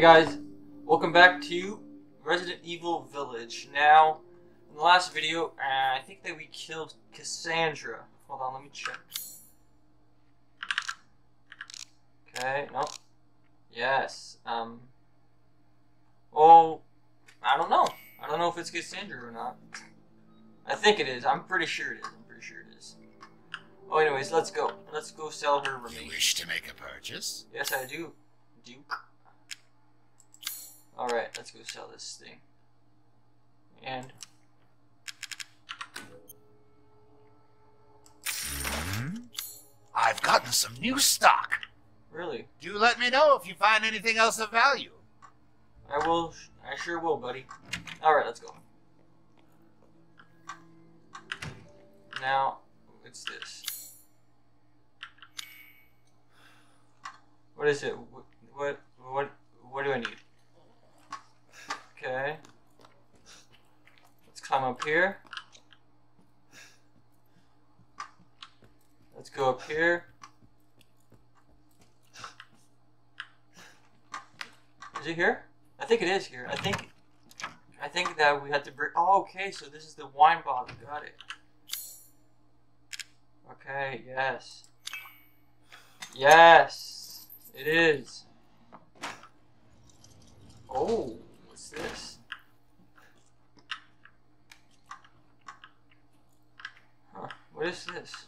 Hey guys, welcome back to Resident Evil Village. Now, in the last video, uh, I think that we killed Cassandra. Hold on, let me check. Okay, no. Yes, um... Oh, I don't know. I don't know if it's Cassandra or not. I think it is. I'm pretty sure it is. I'm pretty sure it is. Oh, anyways, let's go. Let's go sell her You wish to make a purchase? Yes, I do. Duke. Alright, let's go sell this thing. And? I've gotten some new stock. really, Do let me know if you find anything else of value. I will. I sure will, buddy. Alright, let's go. Now, what's this? What is it? What? What? What, what do I need? Okay. Let's climb up here. Let's go up here. Is it here? I think it is here. I think I think that we had to bring Oh, okay, so this is the wine bottle. Got it. Okay, yes. Yes. It is. Oh, what's this? Huh, what is this?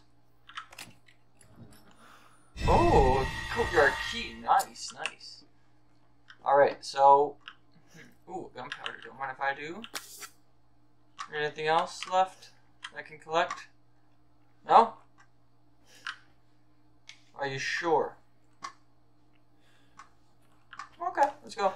Oh, courtyard key. Nice, nice. Alright, so. hmm, Ooh, gunpowder. Don't mind if I do. Anything else left I can collect? No? Are you sure? Okay, let's go.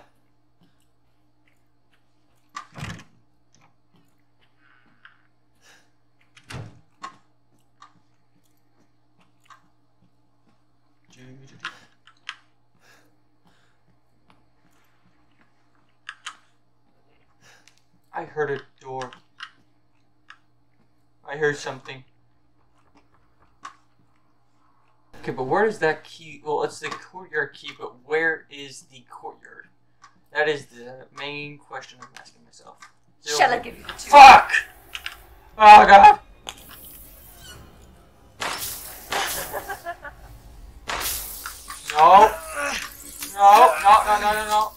I heard a door. I heard something. Okay, but where is that key? Well, it's the courtyard key, but where is the courtyard? That is the main question I'm asking myself. Shall I give you the two? Fuck! Oh god! No! No! No! No! No! No! No!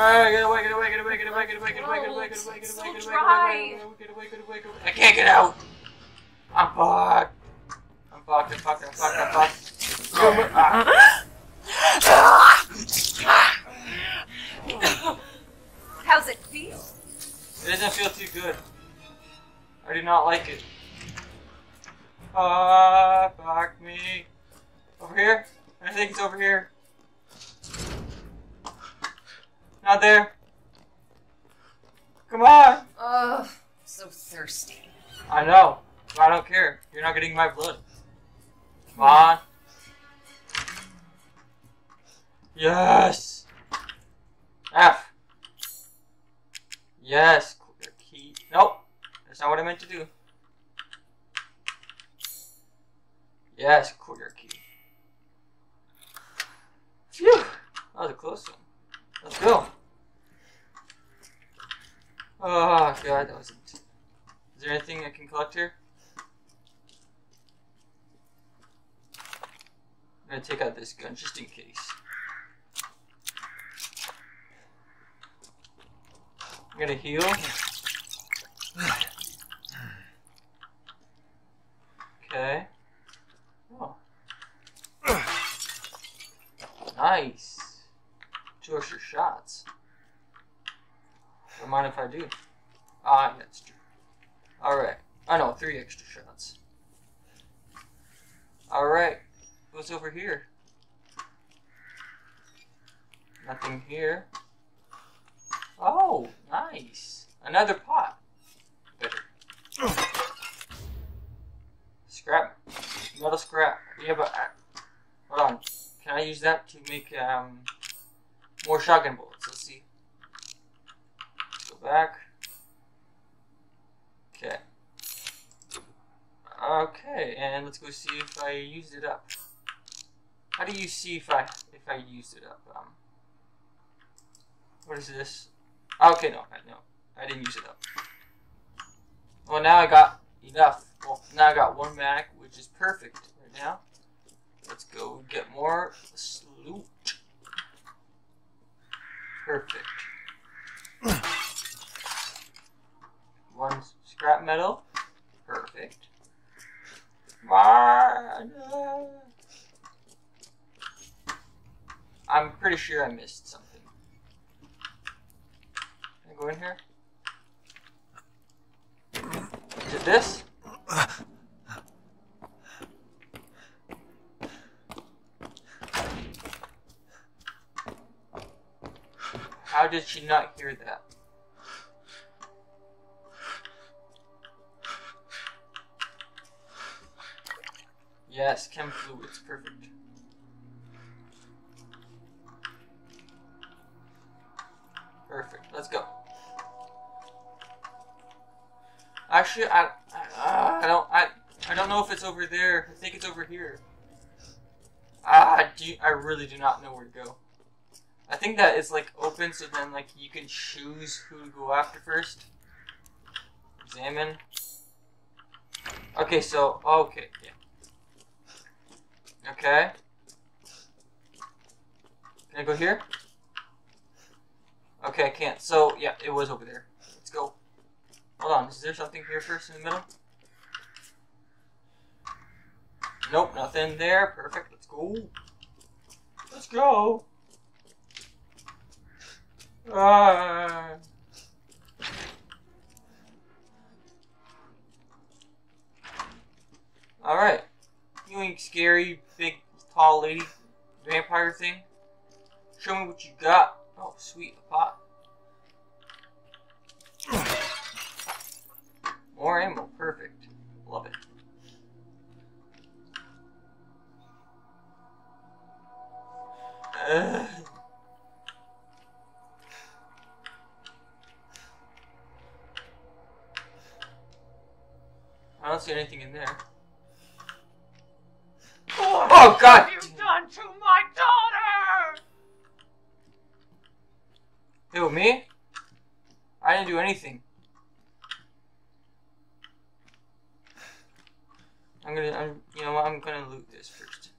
Ah, get away, get away, get away, get away, get away, get away, get away, get away, get away, get away, So get away, dry. get away, get away, get away, get away. I can't get out! I'm fucked. I'm fucked, I'm fucked, I'm fucked, I'm fucked. Ah. How's it feel? It doesn't feel too good. I do not like it. Ah, fuck me. Over here? I think it's over here. Not there. Come on. Ugh, so thirsty. I know. But I don't care. You're not getting my blood. Come on. Yes. F. Yes. Key. Nope. That's not what I meant to do. Yes, clear key. Phew. That was a close one. Let's go. Oh god, that was. Is there anything I can collect here? I'm gonna take out this gun just in case. I'm gonna heal. Okay. Oh. Nice. Two extra shots. Mind I true. Alright. I know, three extra shots. Alright. What's over here? Nothing here. Oh, nice. Another pot. Better. Scrap. Metal scrap. Yeah, but uh, hold on. Can I use that to make um more shotgun bullets? Back. Okay. Okay, and let's go see if I used it up. How do you see if I if I used it up. Um, what is this? Okay, no, I, no, I didn't use it up. Well, now I got enough. Well, now I got one mag, which is perfect right now. Let's go get more loot. Perfect. One scrap metal. Perfect. I'm pretty sure I missed something. Can I go in here? Is it this? How did she not hear that? Yes, chem fluids, perfect. Perfect, let's go. Actually, I, I, I don't, I, I don't know if it's over there. I think it's over here. Ah, do you, I really do not know where to go. I think that it's like open, so then like you can choose who to go after first. Examine. Okay, so okay, yeah. Okay. Can I go here? Okay, I can't. So yeah, it was over there. Let's go. Hold on, is there something here first in the middle? Nope, nothing there. Perfect. Let's go. Let's go. Ah. Alright. You ain't scary, big, tall lady, vampire thing. Show me what you got. Oh, sweet, a pot. More ammo, perfect. Love it. I don't see anything in there. Oh God! What have you done to my daughter? Who, me? I didn't do anything. I'm gonna, I'm, you know what, I'm gonna loot this first.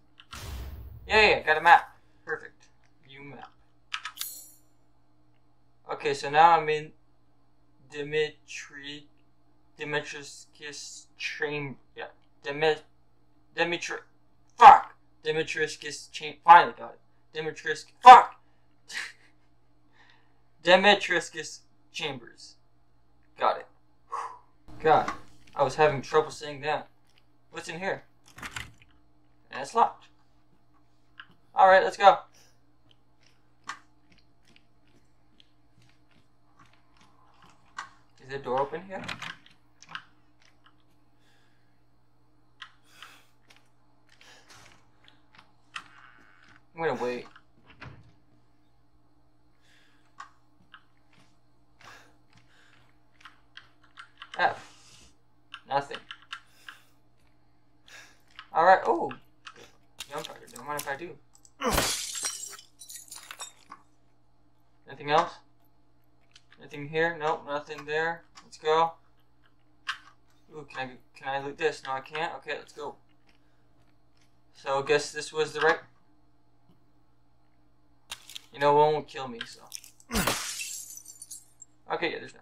Yeah, yeah, got a map. Perfect. View map. Okay, so now I'm in Dimitri, Dimitrescu's chamber. Yeah, Dimit, Dimitri, fuck! Dimitrescu's chamber. Finally got it. Dimitris, fuck! Dimitrescu's Chambers. Got it. God, I was having trouble saying that. What's in here? And it's locked. Alright, let's go. Is the door open here? I'm gonna wait. F. Nothing. Alright, oh. Gunpowder, don't mind if I do. Anything else? Anything here? Nope, nothing there. Let's go. Ooh, can I, can I loot this? No, I can't? Okay, let's go. So, I guess this was the right... You know, one won't kill me, so... Okay, yeah, there's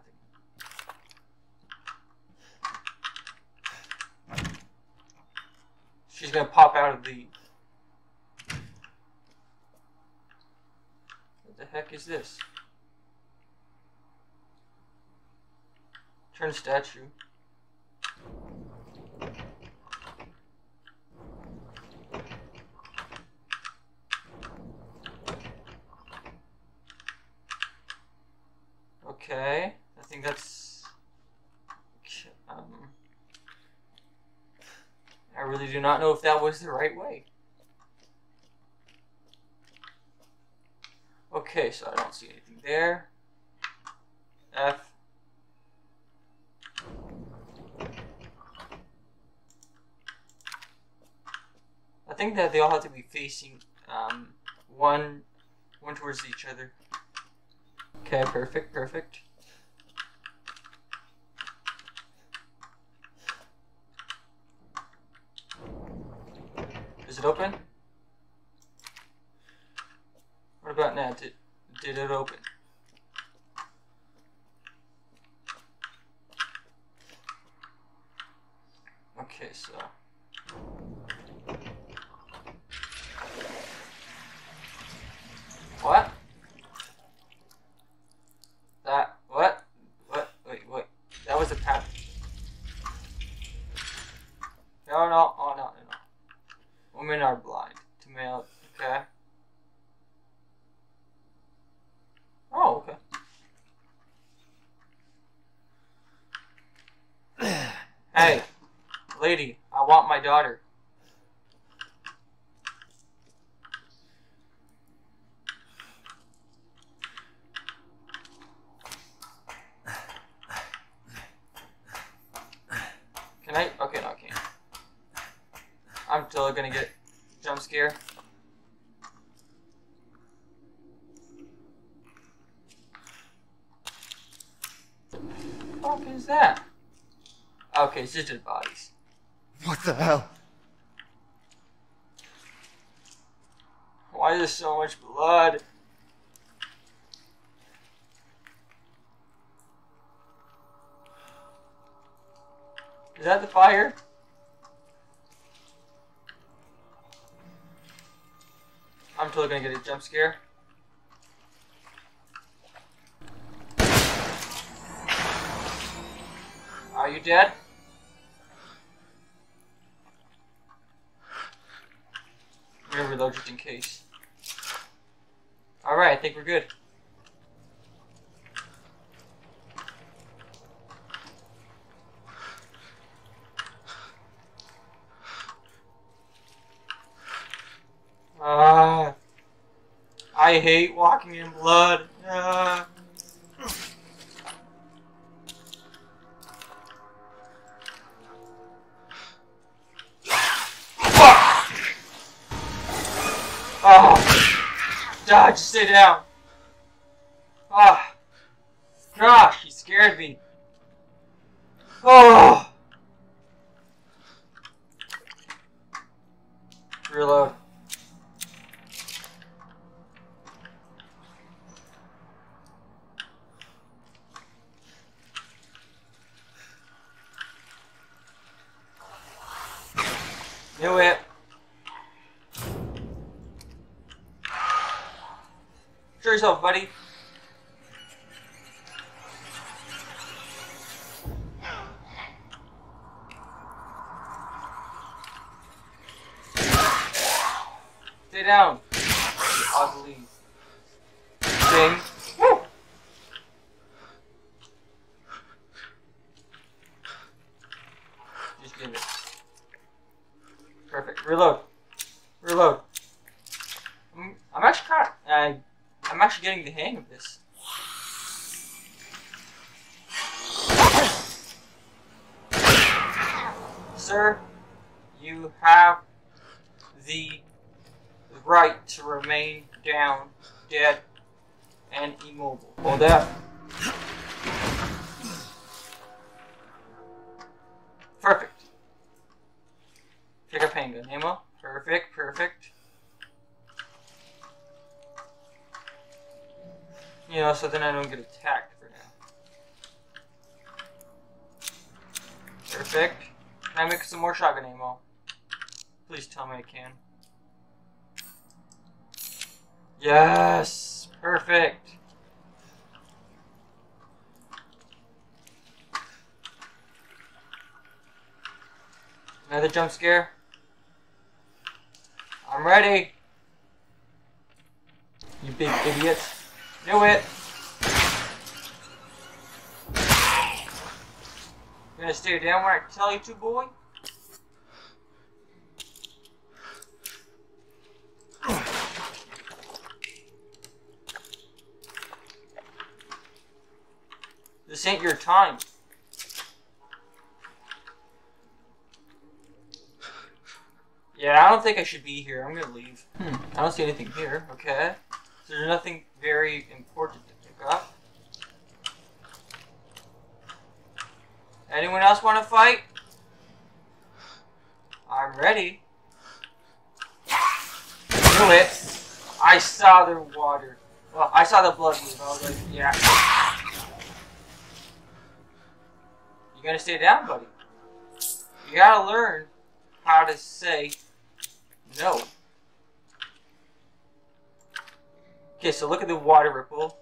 nothing. She's gonna pop out of the. What the heck is this? Turn statue. Okay, I think that's. Um, I really do not know if that was the right way. Okay, so I don't see anything there. F. I think that they all have to be facing um, one, one towards each other. Okay, perfect, perfect. Is it open? What about now? Did, did it open? Okay, so. What? That, what? What? Wait, wait. That was a pat. No, no, oh, no, no, no. Women are blind to male, okay? Oh, okay. hey, lady, I want my daughter. Can I? Okay, no, I can't. I'm still gonna get jump scare. fuck is that? Okay, it's just dead bodies. What the hell? Why is there so much blood? Is that the fire? I'm totally gonna get a jump scare. Are you dead? Gonna reload just in case. Alright, I think we're good. Ah, I hate walking in blood. Ah. Dodge, stay down. Ah, gosh, he scared me. Oh. Reload. Knew it. Show yourself, buddy. Stay down. Ugly thing. Just give it. Perfect. Reload. I'm, I'm actually kind of, I, I'm actually getting the hang of this. Sir, you have the right to remain down, dead, and immobile. Hold that. Know, so then I don't get attacked for now. Perfect. Can I make some more shotgun ammo? Please tell me I can. Yes! Perfect! Another jump scare? I'm ready! You big idiots. Knew it! Gonna stay down where I tell you to, boy? This ain't your time. Yeah, I don't think I should be here. I'm gonna leave. Hmm. I don't see anything here. Okay. There's nothing very important to pick up. Anyone else want to fight? I'm ready. Do it. I saw the water. Well, I saw the blood move. I was like, yeah. You gotta stay down, buddy. You gotta learn how to say no. Okay, so look at the water ripple.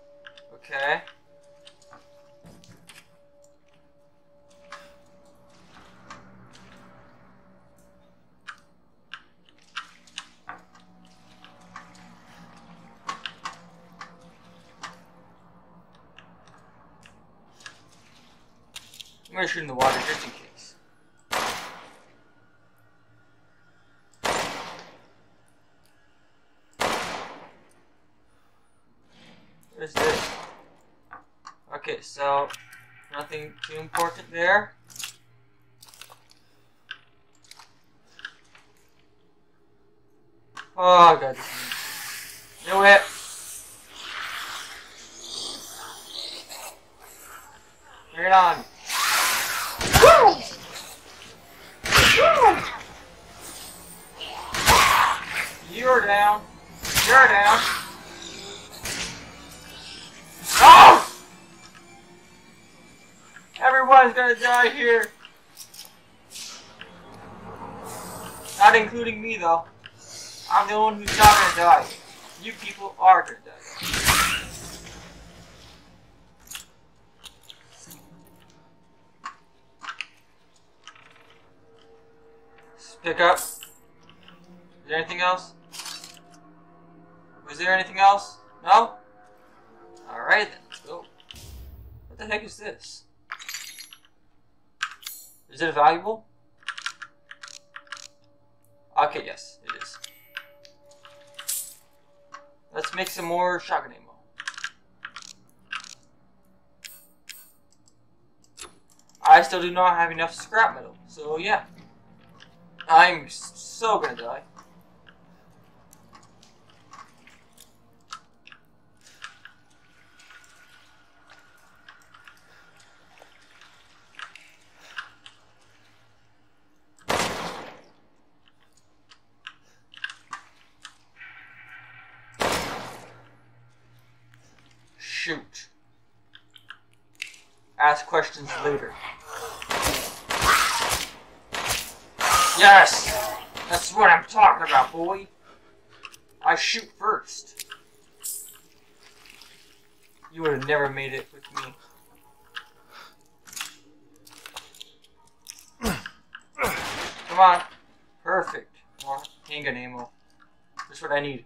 Okay. I'm gonna shoot in the water just in case. What is this? Okay, so nothing too important there. Oh god. Do it. Bring it on. You're down. You're down. Oh! Everyone's gonna die here. Not including me though. I'm the one who's not gonna die. You people are gonna die. Pick up. Is there anything else? There anything else? No? Alright then, let's go. What the heck is this? Is it valuable? Okay, yes, it is. Let's make some more shotgun ammo. I still do not have enough scrap metal, so yeah. I'm so gonna die. Shoot. Ask questions later. Yes! That's what I'm talking about, boy. I shoot first. You would have never made it with me. Come on. Perfect. More handgun ammo. That's what I need.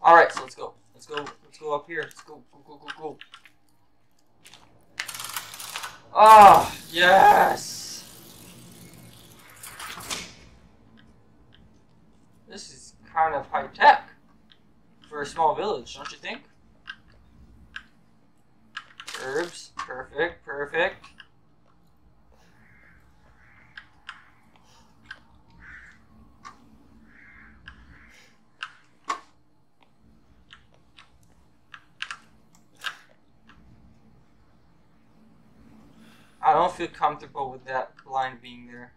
Alright, so let's go. Let's go. Let's go up here. Let's go. Go, go, go, go. Oh, yes! This is kind of high tech for a small village, don't you think? Herbs, perfect, perfect. Don't feel comfortable with that line being there.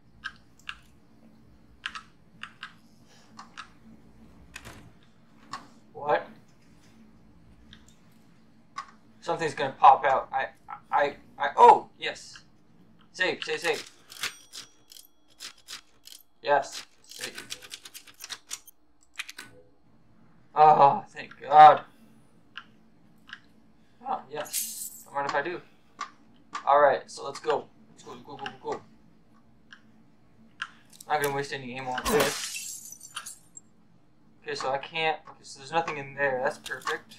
What? Something's gonna pop out. I, I, I, oh, yes. Save, save, save. Yes, save. Oh, thank God. Oh, yes. Mind if I do. Alright, so let's go. Let's go, go, go, go, go. Not gonna waste any ammo on this. Okay, so I can't. Okay, so there's nothing in there. That's perfect.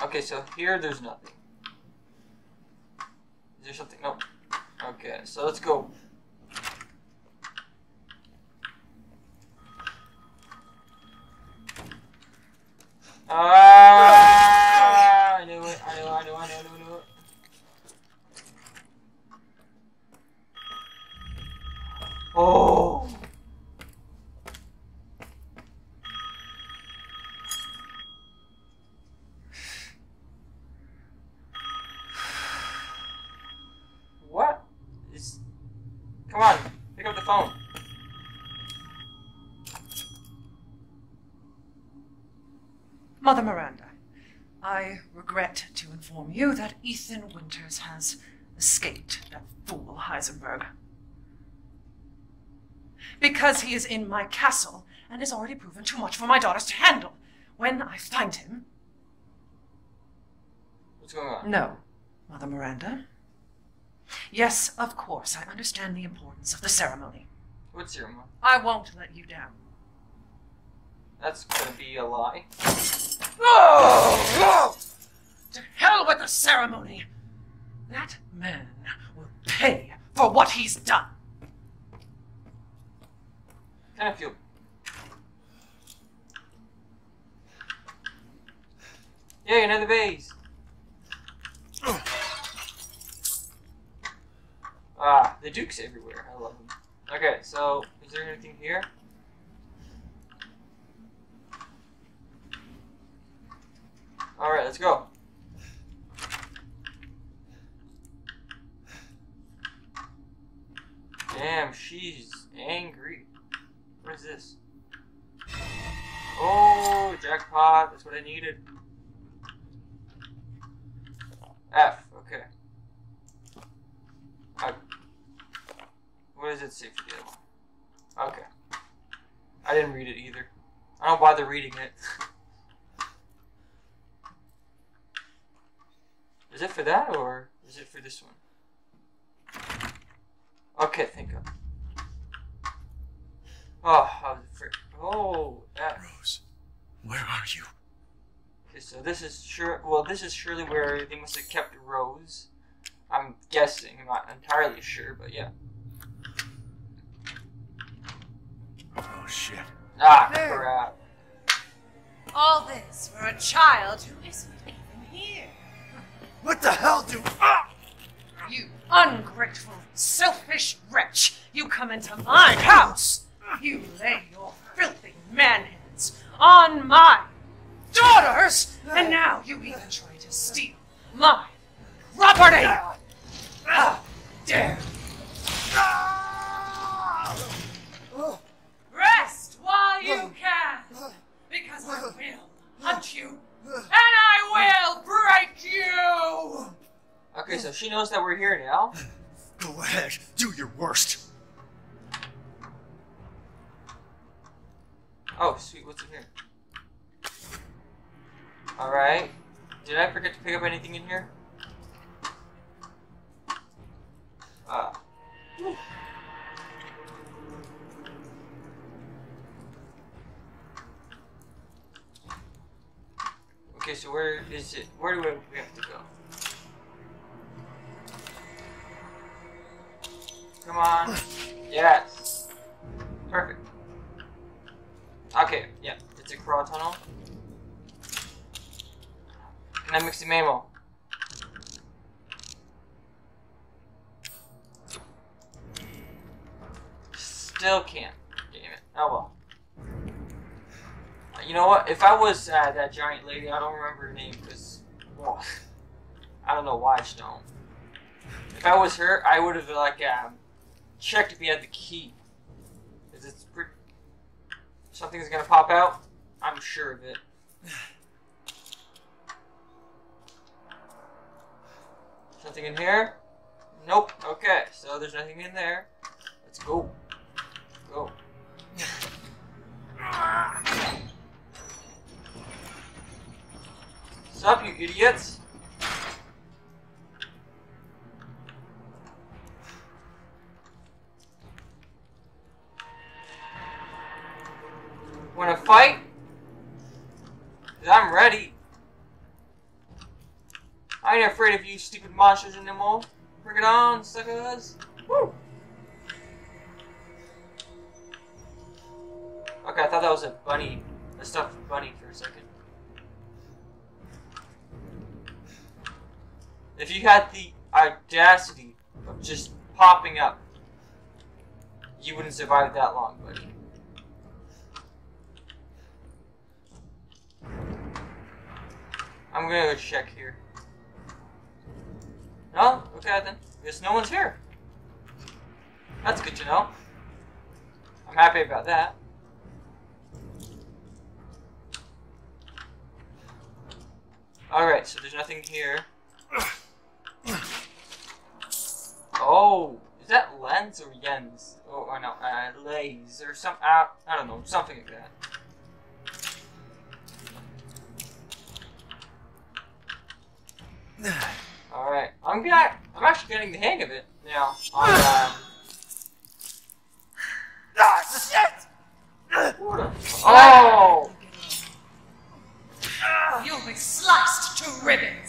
Okay, so here there's nothing. Is there something? Nope. Okay, so let's go. Ah! I knew it. I knew. I knew. I knew. I knew. I knew it. Phone. Mother Miranda, I regret to inform you that Ethan Winters has escaped that fool Heisenberg. Because he is in my castle and has already proven too much for my daughters to handle. When I find him. What's going on? No, Mother Miranda. Yes, of course, I understand the importance of the ceremony. What's your mom? I won't let you down. That's gonna be a lie. Oh! To hell with the ceremony! That man will pay for what he's done. Kind of feel. Yay, another vase. Ah, the Duke's everywhere. I love them. Okay, so is there anything here? All right, let's go. Damn, she's angry. What is this? Oh, jackpot. That's what I needed. F, okay. I, what does it say for the other one? Okay. I didn't read it either. I don't bother reading it. is it for that or is it for this one? Okay, thank God. Oh, was afraid. Oh, that. Rose, where are you? Okay, so this is sure. Well, this is surely where they must have kept Rose. I'm guessing. I'm not entirely sure, but yeah. Oh shit. Ah, crap. All this for a child who isn't even here. What the hell do? Ah! You ungrateful, selfish wretch! You come into my house! You lay your filthy man hands on my daughters! And now you even try to steal my property! How dare Rest while you can! Because I will hunt you! And I will break you! Okay, so she knows that we're here now. Go ahead, do your worst. Oh, sweet. What's in here? All right. Did I forget to pick up anything in here? Ah. Okay, so where is it? Where do we have to go? Come on. Yes. Perfect. Okay, yeah, it's a crawl tunnel. Can I mix the ammo? Still can't. Damn it. Oh well. You know what? If I was uh, that giant lady, I don't remember her name because, well, I don't know why I don't. If I was her, I would have like um, checked if he had the key. Cause it's. Something's gonna pop out. I'm sure of it. Nothing in here? Nope. Okay, so there's nothing in there. Let's. Go. Sup, you idiots? Wanna fight? I'm ready. I ain't afraid of you stupid monsters anymore. Bring it on, suckers. Woo! Okay, I thought that was a bunny, had the audacity of just popping up, you wouldn't survive that long, buddy. I'm gonna go check here. No? Okay then. Guess no one's here. That's good to know. I'm happy about that. Alright, so there's nothing here. Oh, is that Lens or Jens? Oh, or no, uh, Lays or some, uh, I don't know, something like that. Alright, I'm gonna, I'm actually getting the hang of it now. On, um, Ah, shit! oh! You'll be sliced to ribbons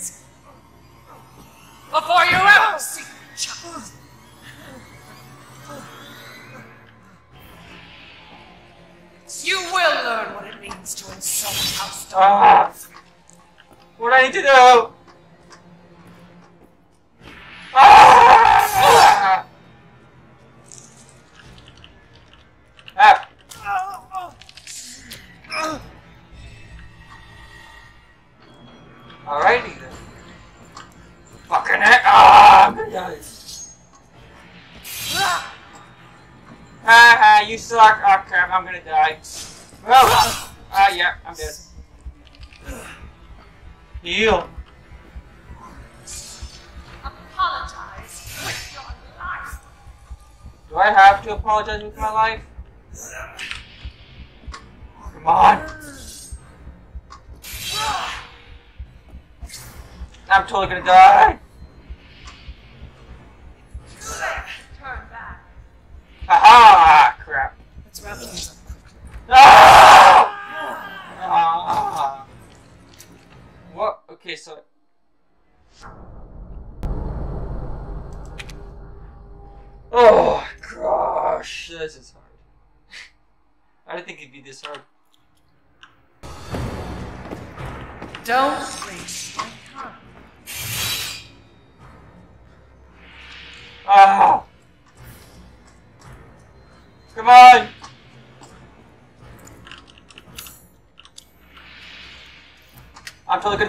it means to insult House Ah! What do I need to do? Ah! Ah! Alrighty. Fucking! Ah! I'm gonna die. Ah! Ah! You suck! Oh crap! I'm gonna die. Life. Do I have to apologize with my life? Come on. I'm totally gonna die.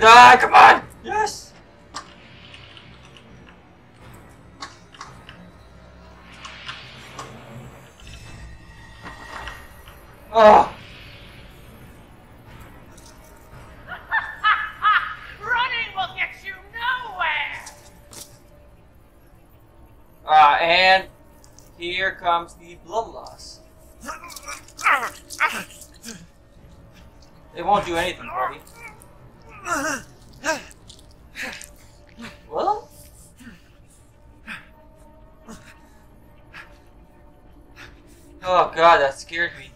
Gonna die! Come on! Yes! Oh! Running will get you nowhere! Uh, and here comes the blood loss. It won't do anything, buddy. Well? Oh god, that scared me.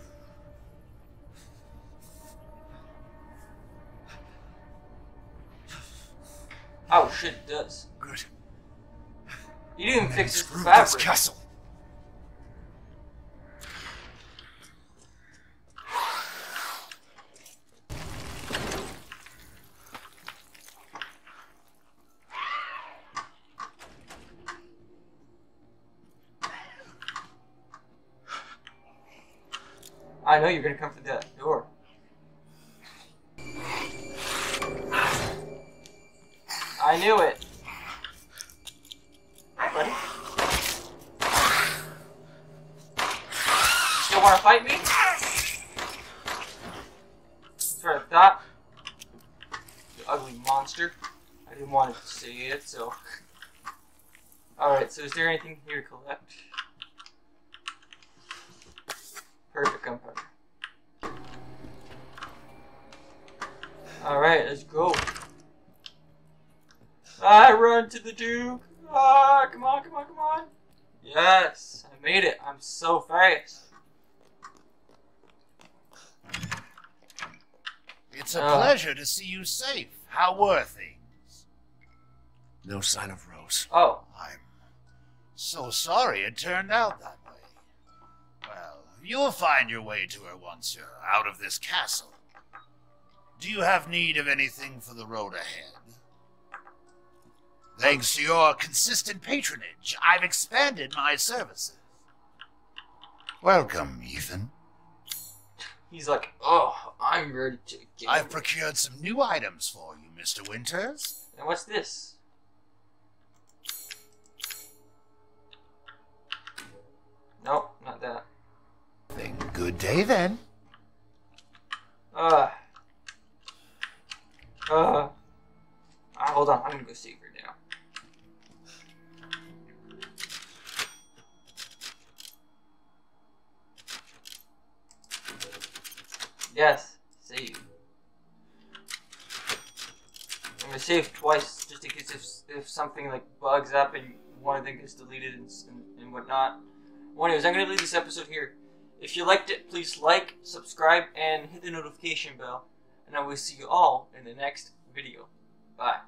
Oh shit, it does. Good. You didn't even fix this fabric. castle. I know you're gonna come through that door. I knew it. Hi, buddy. Still wanna fight me? What I thought. You ugly monster. I didn't want to say it, so. Alright, so is there anything here to collect? Perfect gunpowder. Alright, let's go. I run to the Duke. Ah, come on, come on, come on. Yes, I made it. I'm so fast. It's a Ah. pleasure to see you safe. How were things? No sign of Rose. Oh, I'm so sorry it turned out that way. Well, you'll find your way to her once you're out of this castle. Do you have need of anything for the road ahead? Thanks to your consistent patronage, I've expanded my services. Welcome, Ethan. he's like, oh, I'm ready to get. I've procured some new items for you, Mr. Winters. And what's this? Nope, not that. Thing. Good day then. Uh. Uh. ah, hold on, I'm gonna go save her now. Yes, save. I'm gonna save twice just in case if, if something like bugs up and one of them gets deleted and, and, and whatnot. Well, anyways, I'm gonna leave this episode here. If you liked it, please like, subscribe, and hit the notification bell. And I will see you all in the next video. Bye.